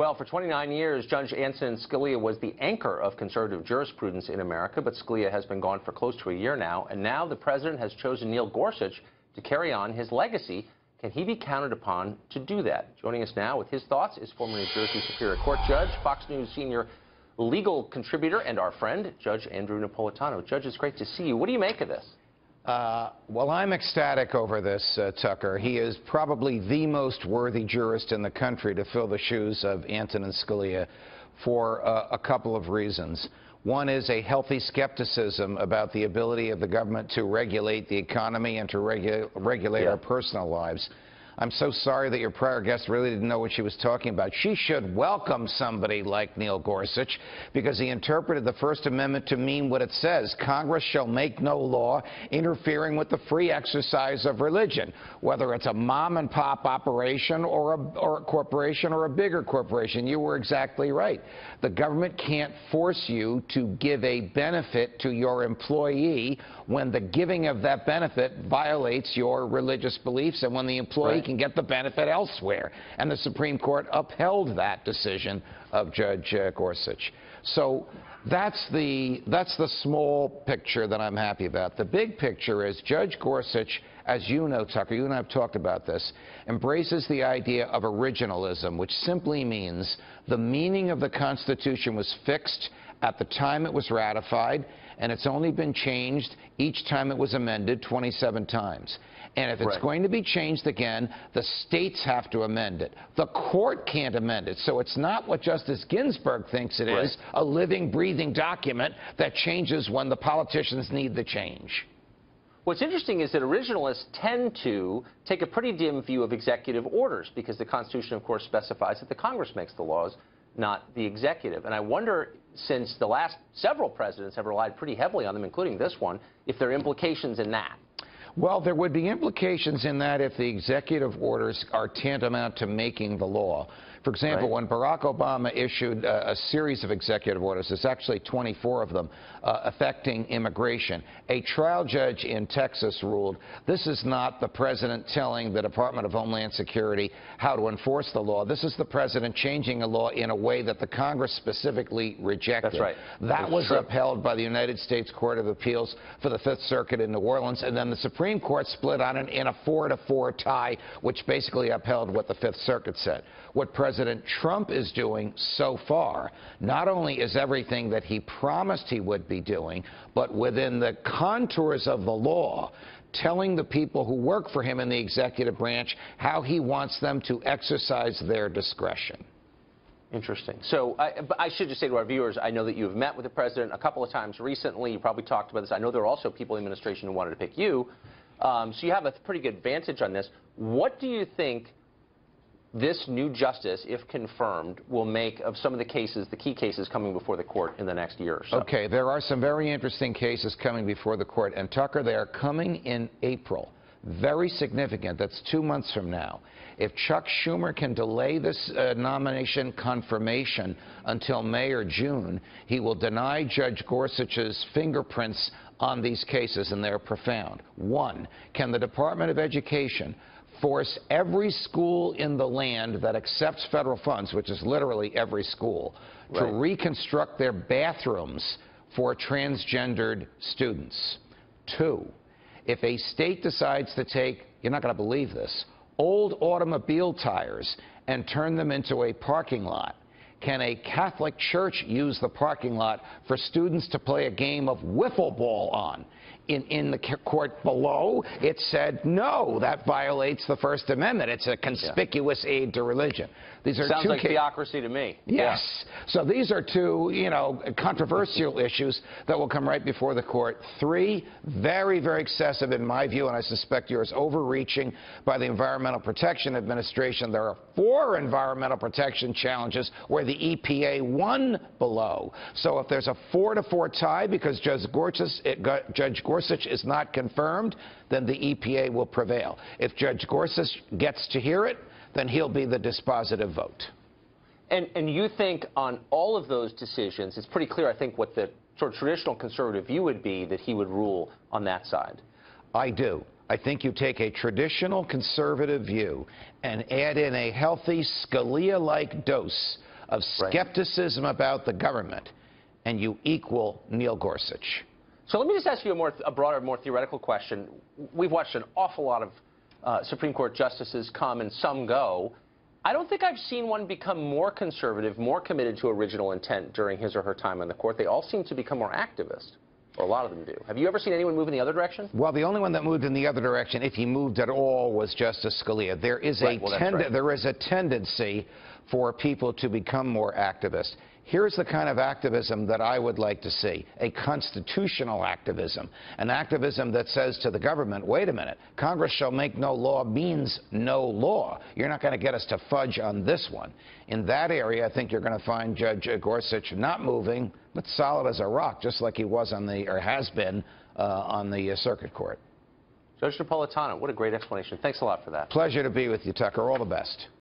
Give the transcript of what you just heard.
Well, for 29 years, Judge Antonin Scalia was the anchor of conservative jurisprudence in America, but Scalia has been gone for close to a year now, and now the president has chosen Neil Gorsuch to carry on his legacy. Can he be counted upon to do that? Joining us now with his thoughts is former New Jersey Superior Court Judge, Fox News senior legal contributor, and our friend, Judge Andrew Napolitano. Judge, it's great to see you. What do you make of this? Uh, well, I'm ecstatic over this, uh, Tucker. He is probably the most worthy jurist in the country to fill the shoes of Antonin Scalia for uh, a couple of reasons. One is a healthy skepticism about the ability of the government to regulate the economy and to regu regulate yeah. our personal lives. I'm so sorry that your prior guest really didn't know what she was talking about. She should welcome somebody like Neil Gorsuch because he interpreted the First Amendment to mean what it says. Congress shall make no law interfering with the free exercise of religion, whether it's a mom and pop operation or a, or a corporation or a bigger corporation. You were exactly right. The government can't force you to give a benefit to your employee when the giving of that benefit violates your religious beliefs and when the employee right can get the benefit elsewhere. And the Supreme Court upheld that decision of Judge uh, Gorsuch. So that's the, that's the small picture that I'm happy about. The big picture is Judge Gorsuch, as you know, Tucker, you and I have talked about this, embraces the idea of originalism, which simply means the meaning of the Constitution was fixed at the time it was ratified, and it's only been changed each time it was amended 27 times. And if it's right. going to be changed again, the states have to amend it. The court can't amend it. So it's not what Justice Ginsburg thinks it right. is, a living, breathing document that changes when the politicians need the change. What's interesting is that originalists tend to take a pretty dim view of executive orders because the Constitution, of course, specifies that the Congress makes the laws, not the executive. And I wonder, since the last several presidents have relied pretty heavily on them, including this one, if there are implications in that. Well, there would be implications in that if the executive orders are tantamount to making the law. For example, right. when Barack Obama issued a, a, series of executive orders, there's actually 24 of them, uh, affecting immigration, a trial judge in Texas ruled this is not the president telling the Department of Homeland Security how to enforce the law. This is the president changing a law in a way that the Congress specifically rejected. That's right. That was true. upheld by the United States Court of Appeals for the Fifth Circuit in New Orleans, and then the Supreme Court split on it in a four-to-four tie, which basically upheld what the Fifth Circuit said. What President Trump is doing so far not only is everything that he promised he would be doing, but within the contours of the law, telling the people who work for him in the executive branch how he wants them to exercise their discretion. Interesting. So I, I, should just say to our viewers, I know that you have met with the president a couple of times recently. You probably talked about this. I know there are also people in the administration who wanted to pick you. Um, so you have a pretty good advantage on this. What do you think this new justice, if confirmed, will make of some of the cases, the key cases coming before the court in the next year or so? Okay, there are some very interesting cases coming before the court. And Tucker, they are coming in April. Very significant. That's two months from now. If Chuck Schumer can delay this uh, nomination confirmation until May or June, he will deny Judge Gorsuch's fingerprints on these cases, and they're profound. One, can the Department of Education force every school in the land that accepts federal funds, which is literally every school, right. to reconstruct their bathrooms for transgendered students. Two, if a state decides to take, you're not going to believe this, old automobile tires and turn them into a parking lot, can a Catholic church use the parking lot for students to play a game of wiffle ball on? In, in the court below, it said, no, that violates the First Amendment. It's a conspicuous yeah. aid to religion. These are Sounds two like theocracy to me. Yes. Yeah. So these are two, you know, controversial issues that will come right before the court. Three, very, very excessive in my view, and I suspect yours, overreaching by the Environmental Protection Administration. There are four environmental protection challenges where the EPA won below. So if there's a four to four tie because Judge Gorsuch, Judge Gorsuch is not confirmed, then the EPA will prevail. If Judge Gorsuch gets to hear it, then he'll be the dispositive vote. And, and you think on all of those decisions, it's pretty clear, I think, what the sort of traditional conservative view would be that he would rule on that side. I do. I think you take a traditional conservative view and add in a healthy Scalia-like dose of Right. skepticism about the government, and you equal Neil Gorsuch. So let me just ask you a more a broader, more theoretical question. We've watched an awful lot of uh, Supreme Court justices come and some go. I don't think I've seen one become more conservative, more committed to original intent during his or her time on the court. They all seem to become more activist, or a lot of them do. Have you ever seen anyone move in the other direction? Well, the only one that moved in the other direction, if he moved at all, was Justice Scalia. There is Right, a well, right. there is a tendency for people to become more activist. Here's the kind of activism that I would like to see a constitutional activism, an activism that says to the government, wait a minute, Congress shall make no law means no law. You're not going to get us to fudge on this one. In that area, I think you're going to find Judge Gorsuch not moving, but solid as a rock, just like he was on the, or has been, uh, on the uh, circuit court. Judge Napolitano, what a great explanation. Thanks a lot for that. Pleasure to be with you, Tucker. All the best.